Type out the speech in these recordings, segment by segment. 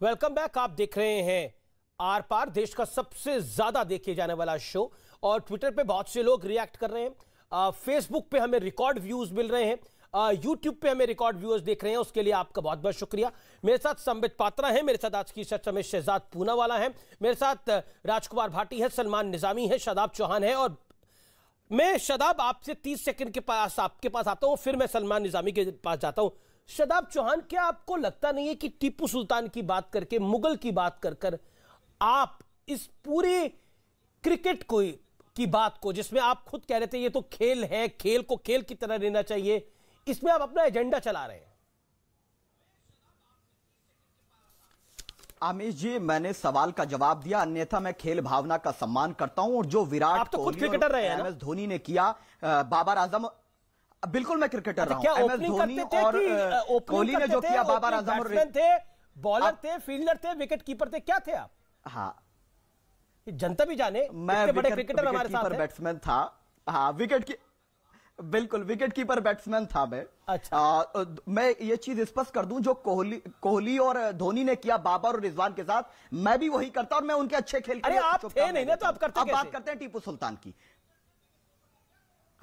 Welcome back, आप देख रहे हैं आर पार, देश का सबसे ज़्यादा देखे जाने वाला शो। और ट्विटर पे बहुत से लोग रिएक्ट कर रहे हैं। फेसबुक पे हमें रिकॉर्ड व्यूज़ मिल रहे हैं। यूट्यूब पे हमें रिकॉर्ड व्यूज़ देख रहे हैं। उसके लिए आपका बहुत बहुत शुक्रिया। मेरे साथ संबित पात्रा है। मेरे साथ आज की चर्चा में शहजाद पूना वाला है। मेरे साथ राजकुमार भाटी है। सलमान निजामी है। शादाब चौहान है। और मैं शदाब आपसे 30 सेकंड के पास, आपके पास आता हूँ। फिर मैं सलमान निजामी के पास जाता हूँ। शदाब चौहान क्या आपको लगता नहीं है कि टीपू सुल्तान की बात करके मुगल की बात कर कर आप इस पूरी क्रिकेट को की बात को जिसमें आप खुद कह रहे थे ये तो खेल है खेल को खेल की तरह लेना चाहिए इसमें आप अपना एजेंडा चला रहे हैं? आमिश जी मैंने सवाल का जवाब दिया अन्यथा मैं खेल भावना का सम्मान करता हूँ और जो विराट तो खुद क्रिकेटर रहे हैं एम एस धोनी ने किया बाबर आज़म बिल्कुल मैं क्रिकेटर अच्छा, रहा हूँ। एम एस धोनी और कोहली ने जो किया बाबर आज़म और थे बॉलर थे फील्डर थे विकेट कीपर थे क्या थे आप? हाँ। जनता भी जाने मैं बड़े क्रिकेटर हमारे साथ बैट्समैन था। हाँ विकेट की बिल्कुल विकेट कीपर बैट्समैन था मैं। अच्छा। आ, मैं ये चीज़ स्पष्ट कर दूँ जो कोहली कोहली और धोनी ने किया बाबर और रिजवान के साथ मैं भी वही करता और मैं उनके अच्छे खेल अरे आप थे नहीं ना तो आप करते अब बात करते हैं टीपू सुल्तान की।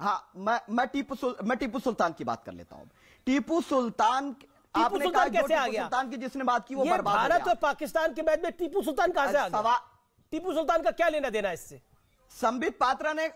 हाँ मैं मैं टीपू मैं टीपू सुल्तान की बात कर लेता हूँ। टीपू सुल्तान आपने सुल्तान कैसे आ गया? सुल्तान की जिसने बात की वो बर्बाद भारत और पाकिस्तान के मैच में टीपू सुल्तान कहाँ से आ गया? टीपू सुल्तान का क्या लेना देना इससे? संबित पात्रा ने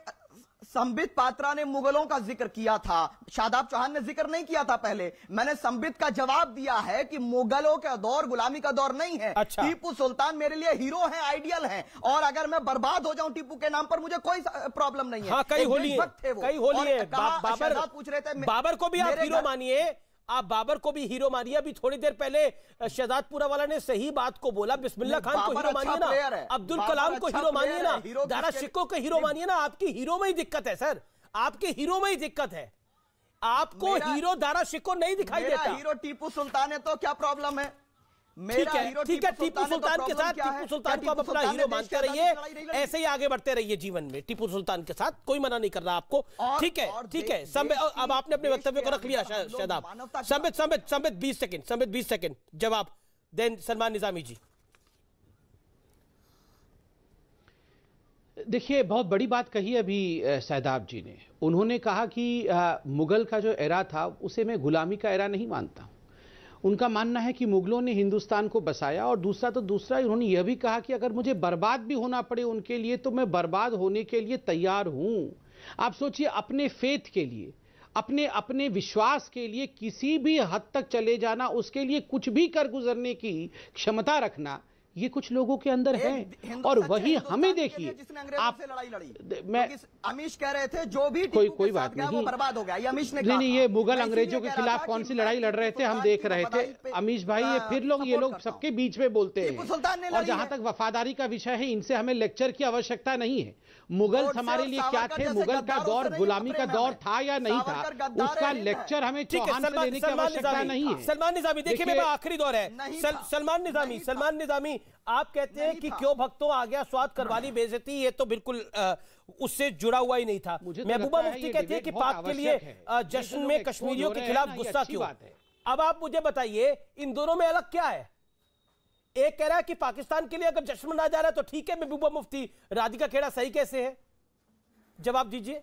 संबित पात्रा ने मुगलों का ज़िक्र किया था। शादाब चौहान ने ज़िक्र नहीं किया था पहले। मैंने संबित का जवाब दिया है कि मुगलों का दौर गुलामी का दौर नहीं है। अच्छा। टीपू सुल्तान मेरे लिए हीरो हैं आइडियल हैं। और अगर मैं बर्बाद हो जाऊँ टीपू के नाम पर मुझे कोई प्रॉब्लम नहीं है। हाँ, कई होली है। कई होली है। बाबर पूछ रहे थे बाबर को भी आप हीरो मानिए। आप बाबर को भी हीरो मानिए। अभी थोड़ी देर पहले शहजादपुरा वाला ने सही बात को बोला। बिस्मिल्ला खान को हीरो मानिए अच्छा ना अब्दुल कलाम को अच्छा हीरो मानिए ना। दारा शिक्को को हीरो मानिए ना। आपकी हीरो में ही दिक्कत है सर। आपके हीरो में ही दिक्कत है। आपको हीरो दारा शिक्को नहीं दिखाई देता। हीरो टीपू सुल्तान है तो क्या प्रॉब्लम है? ठीक है ठीक है टीपू सुल्तान के साथ टीपू सुल्तान को आप अपना हीरो मानते रहिए ऐसे ही आगे बढ़ते रहिए जीवन में टीपू सुल्तान के साथ कोई मना नहीं कर रहा आपको। ठीक है ठीक है अब आपने अपने वक्तव्य को रख लिया शायद संबित संबित संबित बीस सेकंड संबित बीस सेकंड। जवाब देन सलमान निजामी जी। देखिए बहुत बड़ी बात कही अभी सैदाब जी ने। उन्होंने कहा कि मुगल का जो एरा था उसे मैं गुलामी का एरा नहीं मानता। हूँ उनका मानना है कि मुगलों ने हिंदुस्तान को बसाया और दूसरा तो दूसरा उन्होंने यह भी कहा कि अगर मुझे बर्बाद भी होना पड़े उनके लिए तो मैं बर्बाद होने के लिए तैयार हूँ। आप सोचिए, अपने फेथ के लिए, अपने अपने विश्वास के लिए किसी भी हद तक चले जाना, उसके लिए कुछ भी कर गुजरने की क्षमता रखना ये कुछ लोगों के अंदर है और वही हमें देखिए आप से लड़ाई लड़ी। मैं अमीश कह रहे थे जो भी कोई कोई बात नहीं। बर्बाद हो गया ये अमीश ने नहीं नहीं ये मुगल अंग्रेज़ों के खिलाफ कौन सी लड़ाई लड़ रहे थे? हम देख रहे थे। अमीश भाई ये फिर लोग ये लोग सबके बीच में बोलते हैं। और जहाँ तक वफादारी का विषय है इनसे हमें लेक्चर की आवश्यकता नहीं है। मुगल हमारे लिए क्या थे? मुगल का दौर गुलामी का दौर था या नहीं था? उसका लेक्चर हमें चौहान से लेने की आवश्यकता नहीं है। सलमान निजामी देखिए मेरा आखिरी दौर है। सलमान निजामी सलमान निजामी आप कहते हैं कि क्यों भक्तों आ गया स्वाद करवाली बेजती ये तो बिल्कुल उससे जुड़ा हुआ ही नहीं था। तो महबूबा मुफ्ती कहती है कि पाक के लिए जश्न में कश्मीरियों के खिलाफ गुस्सा क्यों? अब आप मुझे बताइए इन दोनों में अलग क्या है? एक कह रहा है कि पाकिस्तान के लिए अगर जश्न मनाया जा रहा है तो ठीक है महबूबा मुफ्ती राधिका खेड़ा सही कैसे है? जवाब दीजिए।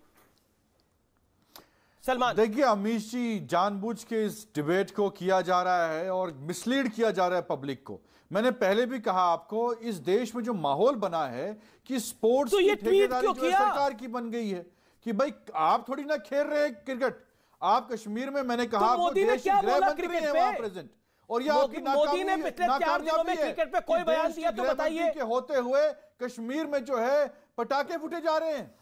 सलमान। देखिए अमीश जी जानबूझ के इस डिबेट को किया जा रहा है और मिसलीड किया जा रहा है पब्लिक को। मैंने पहले भी कहा आपको इस देश में जो माहौल बना है कि स्पोर्ट्स तो ये ठेकेदारी जो सरकार की बन गई है कि भाई आप थोड़ी ना खेल रहे क्रिकेट। आप कश्मीर में मैंने कहा तो मोदी ने क्या बोला क्रिकेट पे? प्रेजेंट। और ये आपकी मोदी ने पिछले चार दिनों में क्रिकेट पे कोई बयान दिया तो बताइए। के होते हुए कश्मीर में जो है पटाखे फूटे जा रहे हैं।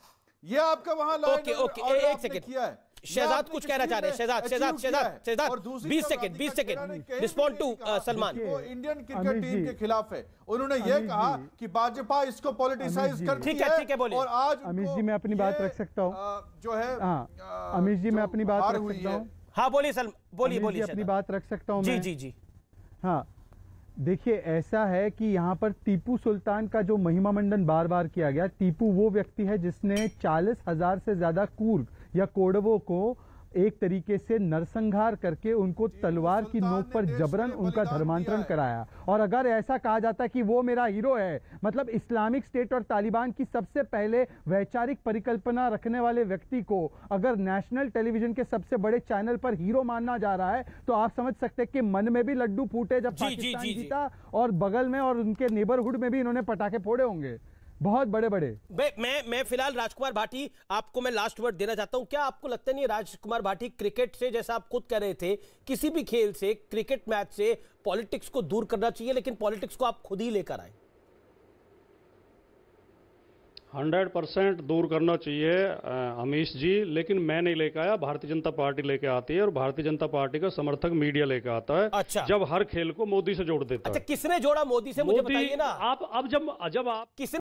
ये आपका वहाँ ओके ओके एक सेकंड किया है। शहजाद कुछ कहना चाह रहे हैं? शहजाद शहजाद शहजाद शहजाद बीस सेकंड बीस second respond to Salman Indian cricket team के खिलाफ है। उन्होंने ये कहा कि भाजपा इसको पॉलिटिसाइज कर ठीक है ठीक है बोलिए। और आज अमित जी मैं अपनी बात रख सकता हूँ। जो है हाँ, अमित जी मैं अपनी बात रख सकता हूँ। हाँ। बोलिए सर बोलिए बोलिए अपनी बात रख सकता हूँ जी जी जी। हाँ देखिए ऐसा है कि यहाँ पर टीपू सुल्तान का जो महिमा मंडन बार बार किया गया टीपू वो व्यक्ति है जिसने चालीस हज़ार से ज़्यादा कूर्ग या कोडवों को एक तरीके से नरसंहार करके उनको तलवार की नोक पर जबरन उनका धर्मांतरण कराया। और अगर ऐसा कहा जाता कि वो मेरा हीरो है मतलब इस्लामिक स्टेट और तालिबान की सबसे पहले वैचारिक परिकल्पना रखने वाले व्यक्ति को अगर नेशनल टेलीविज़न के सबसे बड़े चैनल पर हीरो मानना जा रहा है तो आप समझ सकते हैं कि मन में भी लड्डू फूटे जब पाकिस्तान। जीता और बगल में और उनके नेबरहुड में भी इन्होंने पटाखे फोड़े होंगे। बहुत बड़े बड़े। मैं मैं फ़िलहाल राजकुमार भाटी आपको मैं लास्ट वर्ड देना चाहता हूँ। क्या आपको लगता नहीं है राजकुमार भाटी क्रिकेट से जैसा आप खुद कह रहे थे किसी भी खेल से क्रिकेट मैच से पॉलिटिक्स को दूर करना चाहिए लेकिन पॉलिटिक्स को आप खुद ही लेकर आए? हंड्रेड परसेंट दूर करना चाहिए अमीश जी लेकिन मैं नहीं लेके आया। भारतीय जनता पार्टी लेके आती है और भारतीय जनता पार्टी का समर्थक मीडिया लेके आता है अच्छा। जब हर खेल को मोदी से जोड़ देता अच्छा है। किसने जोड़ा? मोदी से मुझे बताइए ना। आप अब जब जब आप किसने